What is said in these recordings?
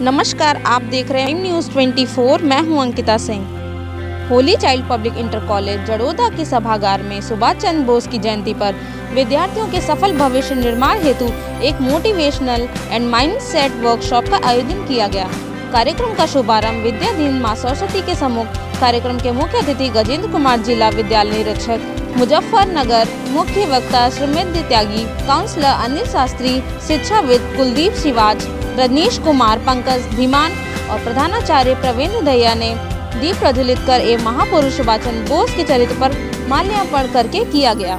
नमस्कार, आप देख रहे हैं न्यूज़ 24 मैं हूँ Ankita Singh. Holy child public inter college Jadoda के सभागार में सुभाष चंद्र बोस की जयंती पर विद्यार्थियों के सफल भविष्य निर्माण हेतु एक motivational and mindset workshop का आयोजन किया गया। कार्यक्रम का शुभारंभ विद्याधीन माँ सरस्वती के सम्मुख। कार्यक्रम के मुख्य अतिथि गजेंद्र कुमार जिला विद्यालय निरीक्षक मुजफ्फरनगर मुख्य वक्ता श्रीमती त्यागी काउंसलर अनिल शास्त्री, शिक्षाविद कुलदीप शिवाज, रजनीश कुमार पंकज धीमान और प्रधानाचार्य प्रवीण दया ने दीप प्रज्वलित कर एवं महापुरुष सुभाष चंद्र बोस के चरित्र पर माल्यार्पण करके किया गया।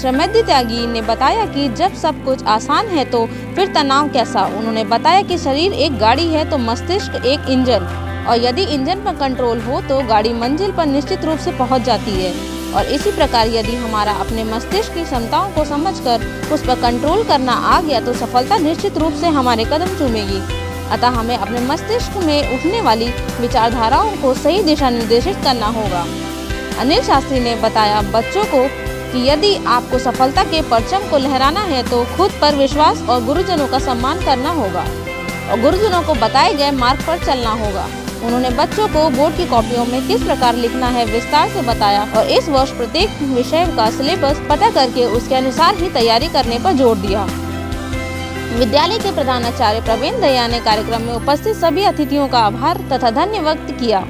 श्रीमती त्यागी ने बताया कि जब सब कुछ आसान है तो फिर तनाव कैसा? उन्होंने बताया कि शरीर एक गाड़ी है तो मस्तिष्क एक इंजन और यदि इंजन पर कंट्रोल हो तो गाड़ी मंजिल पर निश्चित रूप से पहुँच जाती है। और इसी प्रकार यदि हमारा अपने मस्तिष्क की क्षमताओं को समझकर उस पर कंट्रोल करना आ गया तो सफलता निश्चित रूप से हमारे कदम चूमेगी। अतः हमें अपने मस्तिष्क में उठने वाली विचारधाराओं को सही दिशा निर्देशित करना होगा। अनिल शास्त्री ने बताया बच्चों को कि यदि आपको सफलता के परचम को लहराना है तो खुद पर विश्वास और गुरुजनों का सम्मान करना होगा और गुरुजनों को बताए गए मार्ग पर चलना होगा। उन्होंने बच्चों को बोर्ड की कॉपियों में किस प्रकार लिखना है विस्तार से बताया और इस वर्ष प्रत्येक विषय का सिलेबस पता करके उसके अनुसार ही तैयारी करने पर ज़ोर दिया। विद्यालय के प्रधानाचार्य प्रवीण दया ने कार्यक्रम में उपस्थित सभी अतिथियों का आभार तथा धन्य व्यक्त किया।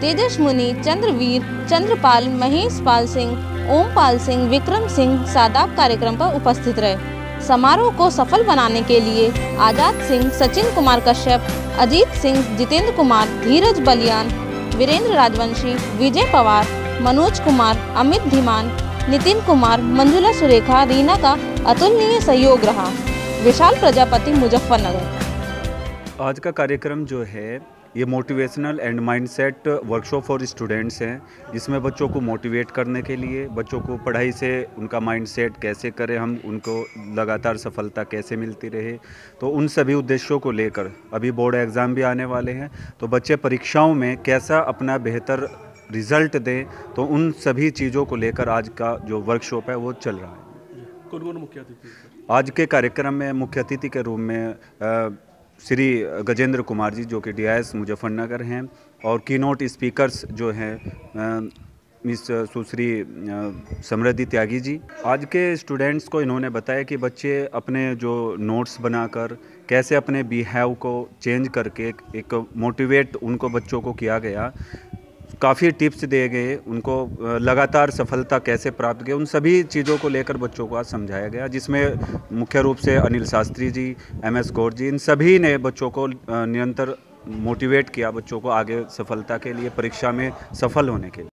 तेजस मुनि, चंद्रवीर, चंद्रपाल, महेश पाल सिंह, ओमपाल सिंह, विक्रम सिंह सादाब कार्यक्रम पर उपस्थित रहे। समारोह को सफल बनाने के लिए आज़ाद सिंह, सचिन कुमार कश्यप, अजीत सिंह, जितेंद्र कुमार, धीरज बलियान, वीरेंद्र राजवंशी, विजय पवार, मनोज कुमार, अमित धीमान, नितिन कुमार, मंजुला सुरेखा, रीना का अतुलनीय सहयोग रहा। विशाल प्रजापति, मुजफ्फरनगर। आज का कार्यक्रम जो है ये motivational and mindset workshop for students हैं। जिसमें बच्चों को मोटिवेट करने के लिए बच्चों को पढ़ाई से उनका माइंडसेट कैसे करें हम उनको लगातार सफलता कैसे मिलती रहे तो उन सभी उद्देश्यों को लेकर अभी बोर्ड एग्ज़ाम भी आने वाले हैं। तो बच्चे परीक्षाओं में कैसा अपना बेहतर रिज़ल्ट दें तो उन सभी चीज़ों को लेकर आज का जो वर्कशॉप है वो चल रहा है। कौन कौन मुख्य अतिथि आज के कार्यक्रम में मुख्य अतिथि के रूप में श्री गजेंद्र कुमार जी, जो कि डी आई मुजफ्फरनगर हैं, और की नोट स्पीकर्स जो हैं मिस सुश्री समृद्धि त्यागी जी। आज के स्टूडेंट्स को इन्होंने बताया कि बच्चे अपने जो नोट्स बनाकर, कैसे अपने बिहेव को चेंज करके एक मोटिवेट उनको बच्चों को किया गया। काफ़ी टिप्स दिए गए, उनको लगातार सफलता कैसे प्राप्त की, उन सभी चीज़ों को लेकर बच्चों को आज समझाया गया, जिसमें मुख्य रूप से अनिल शास्त्री जी, एम एस गौर जी, इन सभी ने बच्चों को निरंतर मोटिवेट किया बच्चों को आगे सफलता के लिए, परीक्षा में सफल होने के लिए।